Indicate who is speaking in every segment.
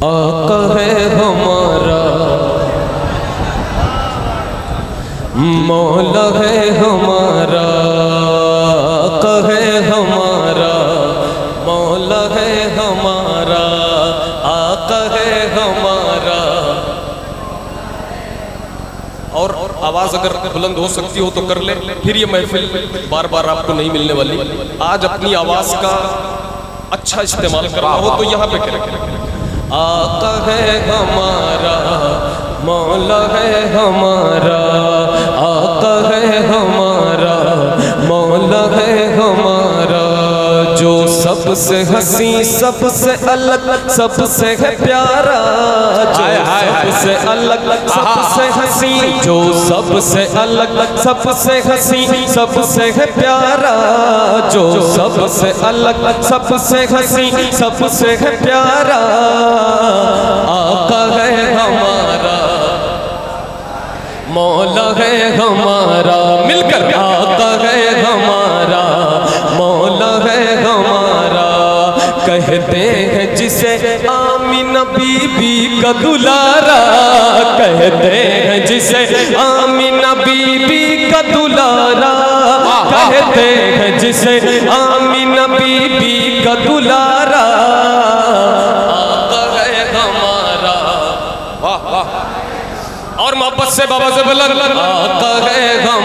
Speaker 1: آقا ہے ہمارا۔ مولا ہے ہمارا۔ آقا ہے ہمارا۔ مولا ہے ہمارا۔ آقا ہے ہمارا۔ اور آواز اگر بلند ہو سکتی ہو تو کر لے پھر یہ محفل بار بار آپ کو نہیں ملنے والی۔ آج اپنی آواز کا اچھا استعمال کرنا ہو تو یہاں پہ کریں۔ آقا ہے ہمارا مولا ہے ہمارا آقا ہے ہمارا مولا ہے ہمارا۔ سب سے ہنسی سب سے الگ سب سے ہے پیارا جو سب سے الگ سب سے ہنسی جو سب سے الگ سب سے ہنسی سب سے ہے پیارا جو سب سے الگ سب سے ہنسی سب سے ہے پیارا۔ آقا ہے ہمارا مولا ہے ہمارا۔ کہتے ہیں جسے آمینہ بی بی کا دلارا کہتے ہیں جسے آمینہ بی بی کا دلارا کہتے ہیں جسے آمینہ بی بی کا دلارا آقا ہے ہمارا اور محبت سے بابا سے بلند۔ آقا ہے ہمارا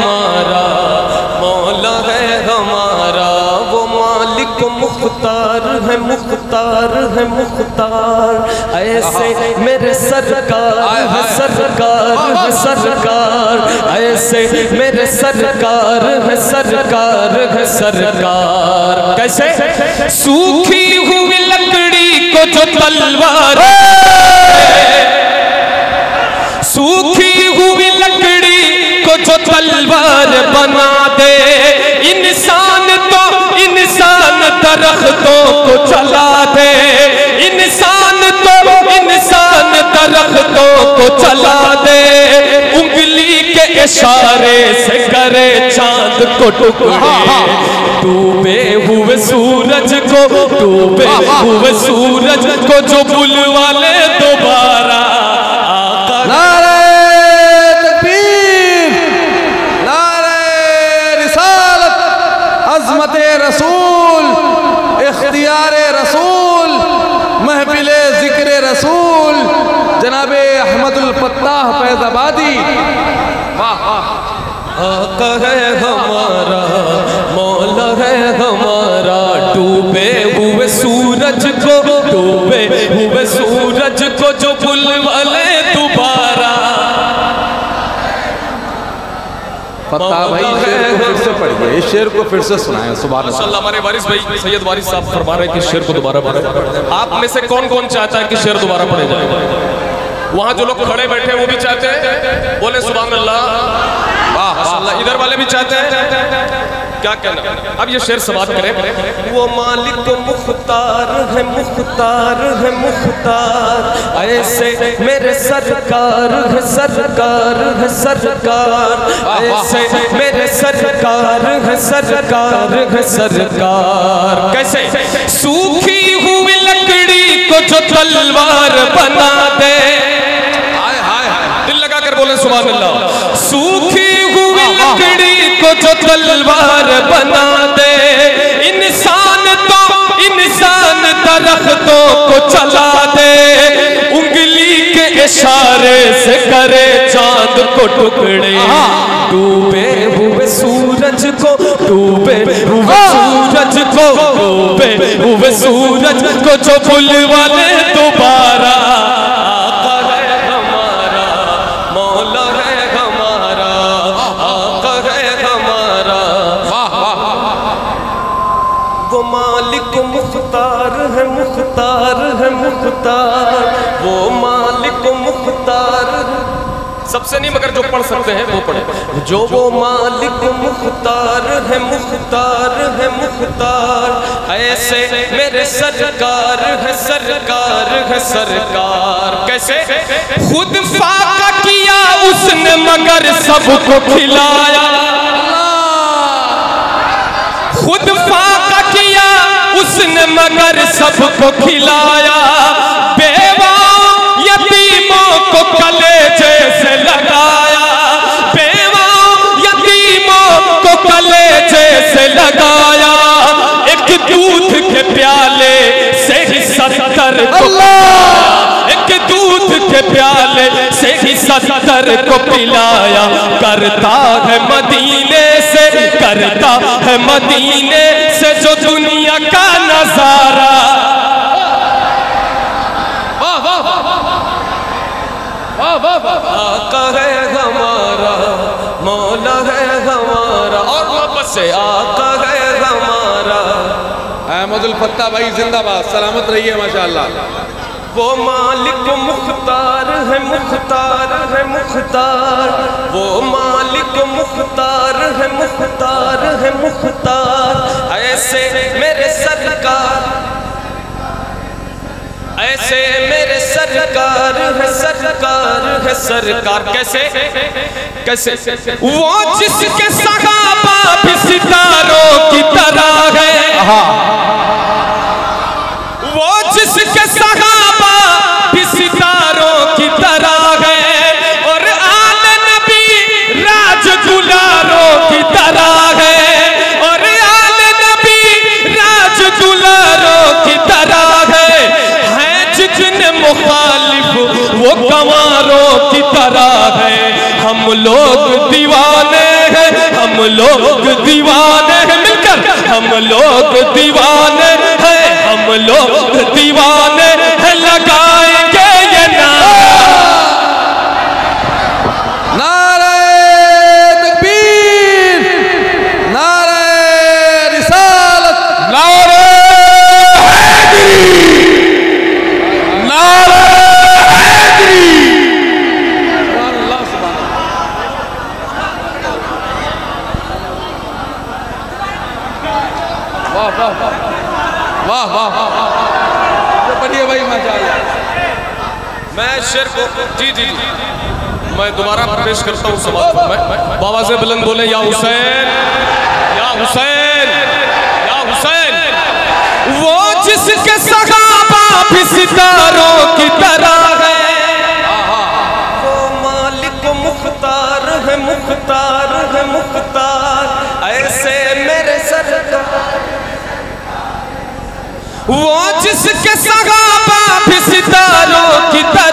Speaker 1: مختار ہے مختار ہے، مختار۔ ایسے میرے سرکار ہے سرکار ہے، سرکار۔ ایسے میرے سرکار ہے سرکار ہے، سرکار۔ کیسے؟ سوکھی ہوئی لکڑی کو جو تلوار اشارے سے کرے چاند کو ٹکڑے۔ ڈوبے ہوئے سورج کو ڈوبے ہوئے سورج کو جو بلوا لے آقا ہے ہمارا مولا ہے ہمارا ڈوبے ہوئے سورج کو ڈوبے ہوئے سورج کو جو بلوا لے دوبارہ۔
Speaker 2: فتاح بھائی شیر کو پھر سے پڑھئے اس شیر کو پھر سے سنائیں سبحان اللہ۔
Speaker 1: اللہ ہمارے وارث بھائی سید وارث صاحب فرما رہے ہیں کہ شعر کو دوبارہ پڑھیں۔ آپ میں سے کون کون چاہتا ہے کہ شعر دوبارہ پڑھے جائے؟ وہاں جو لوگ کھڑے بیٹھے ہیں وہ بھی چاہتے ہیں؟ بولے سبحان اللہ۔ ادھر والے بھی چاہتے ہیں؟ کیا کہنا؟ اب یہ شعر سماعت کریں۔ وہ مالک مختار ہے مختار ہے مختار۔ ایسے میرے سرکار ہے سرکار ہے سرکار۔ ایسے میرے سرکار ہے سرکار ہے سرکار۔ کیسے؟ سوکھی ہوئی لکڑی کو جو تلوار بنا دے۔ دل لگا کر بولیں سبحان اللہ۔ لکڑی کو جو تلوار بنا دے، انسان تو، انسان درختوں کو چلا دے۔ انگلی کے اشارے سے کرے چاند کو ٹکڑے۔ ڈوبے ہوئے سورج کو، ڈوبے ہوئے سورج کو، ڈوبے ہوئے سورج کو جو بلوا لے دوبارہ مختار ہے مختار ہے، مختار۔ وہ مالک مختار۔ سب سے نہیں، مگر جو پڑھ سکتے ہیں، وہ پڑھیں۔ جو وہ مالک مختار ہے مختار ہے، مختار۔ ایسے میرے سرکار ہے سرکار ہے، سرکار۔ کیسے؟ خود فاقہ کیا اس نے، مگر سب کو کھلایا۔ مگر سب کو کھلایا۔ بیوہ یتیموں کو کلیجے سے لگایا۔ بیوہ یتیموں کو کلیجے سے لگایا۔ ایک دودھ کے پیالے سے ہی ستر کو ایک دودھ کے پیالے سے ہی ستر کو پلایا۔ کرتا ہے مدینے سے کرتا ہے مدینے سے جو دنیا کا سے آقا ہے ہمارا۔
Speaker 2: احمد الفتح بھائی زندہ باد سلامت رہیے ماشاءاللہ۔
Speaker 1: وہ مالک مختار ہے مختار ہے مختار۔ وہ مالک مختار ہے مختار ہے مختار۔ ایسے میرے سرکار ایسے میرے سرکار ہے سرکار ہے سرکار۔ کیسے؟ کیسے؟ وہ جس کے بھی ستاروں کی طرح ہے۔ وہ جس کے صحابہ بھی ستاروں کی طرح ہے۔ اور آل نبی راج گلاروں کی طرح ہے۔ اور آل نبی راج گلاروں کی طرح ہے۔ ہیں جتنے مخالف وہ گواروں کی طرح ہے۔ ہم لوگ دیوانے ہیں ہم لوگ دیوانے ہیں مل کر ہم لوگ دیوانے ہیں ہم لوگ دیوانے میں دوبارہ پیش کرتا ہوں سماعت میں بابا سے بلند بولے یا حسین یا حسین یا حسین۔ وہ جس کے صحابہ بھی ستاروں کی طرح ہے۔ وہ مالک مختار ہے مختار ہے مختار۔ ایسے میرے سرکار وہ جس کے صحابہ بھی ستاروں کی طرح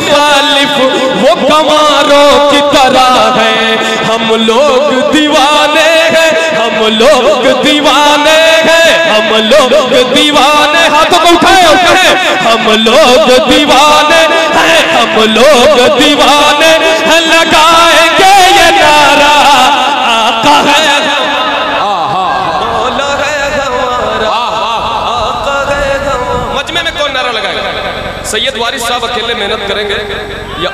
Speaker 1: مخالف وہ گواروں کی طرح ہے۔ ہم لوگ دیوانے ہیں، ہم لوگ دیوانے ہیں، ہم لوگ دیوانے۔ ہاتھوں کو اٹھائے اٹھائے ہم لوگ دیوانے ہیں، ہم لوگ دیوانے ہیں۔ لگائیں گے یہ نعرہ۔ آقا ہے۔ میں کون نعرہ لگائے؟ سید وارث صاحب لیے محنت کریں گے؟ یا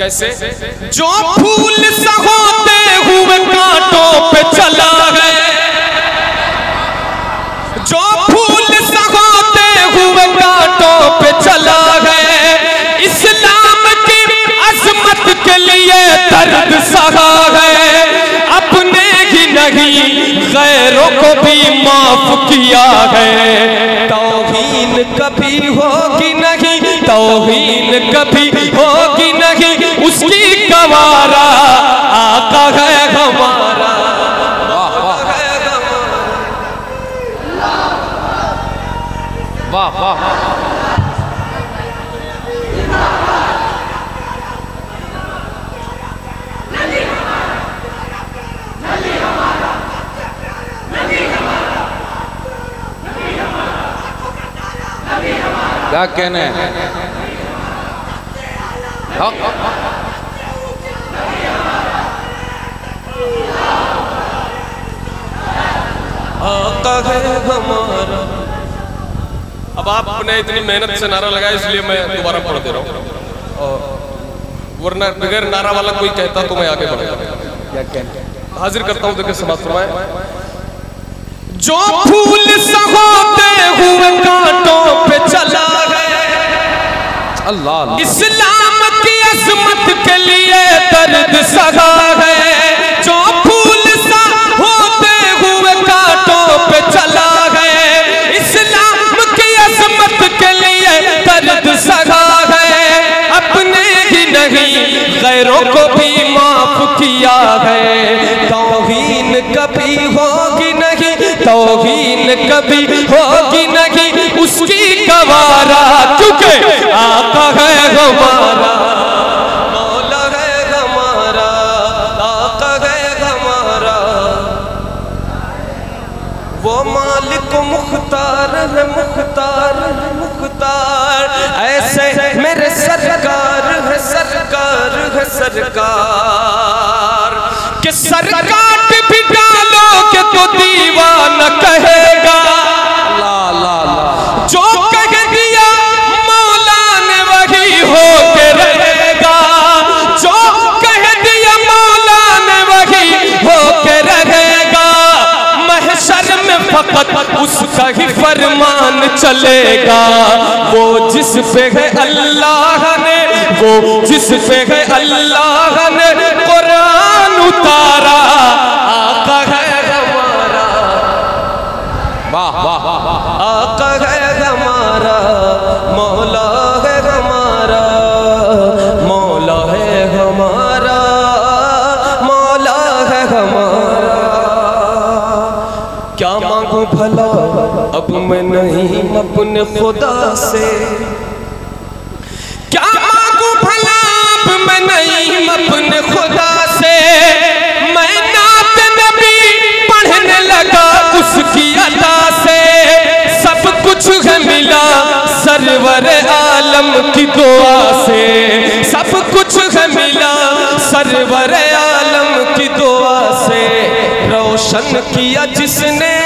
Speaker 1: کیسے؟ جو پھول سا ہوتے ہوئے کانٹوں پہ چلا ہے۔ جو پھول سا ہوتے ہوئے کانٹوں پہ چلا ہے۔ اسلام کی عظمت کے لیے درد سہا ہے۔ اپنے ہی نہیں غیروں کو بھی معاف کیا ہے۔ توہین کبھی ہوگی نہیں توہین کبھی کہنا ہے
Speaker 2: حق۔
Speaker 1: آقا ہے ہمارا۔ اب آپ نے اتنی محنت سے نعرہ لگایا اس لیے میں دوبارہ پڑھ دے رہا ہوں۔ ورنہ بغیر نعرہ والا کوئی کہتا تو میں آگے بڑھ بڑھا حاضر کرتا ہوں دیکھیں سماعت فرمائیں۔ جو پھول سہوتے ہوئے کانٹوں پہ چلا اللہ اسلام کی عظمت کے لیے درد سدا ہے۔ جو پھول سا ہوتے ہوئے کانٹوں پہ چلا ہے۔ اسلام کی عظمت کے
Speaker 2: لیے درد سدا
Speaker 1: ہے۔ اپنے ہی نہیں، غیروں کو بھی معاف کیا ہے۔ توہین کبھی ہوگی نہیں، توہین کبھی ہوگی نہیں۔ اس کی گوارا کیونکہ آقا ہے ہمارا۔ مولا ہے ہمارا، آقا ہے ہمارا۔ وہ مالک مختار ہے مختار ہے، مختار۔ ایسے میرے سرکار ہے
Speaker 2: سرکار ہے، سرکار۔
Speaker 1: کہ سرکار ہی فرمان چلے گا۔ وہ جس پہ ہے اللہ نے، وہ جس پہ ہے اللہ اپنے خدا سے۔ کیا مانگوں بھلا اب میں نہیں اپنے خدا سے۔ میں نات نبی پڑھنے لگا اس کی عطا سے۔ سب کچھ ہے ملا سرور عالم کی دعا سے۔ سب کچھ ہے ملا سرور عالم کی دعا سے۔ روشن کیا جس نے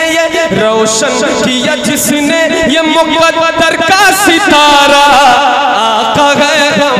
Speaker 1: روشن کیا جس نے یہ مقدر کا ستارہ آقا ہے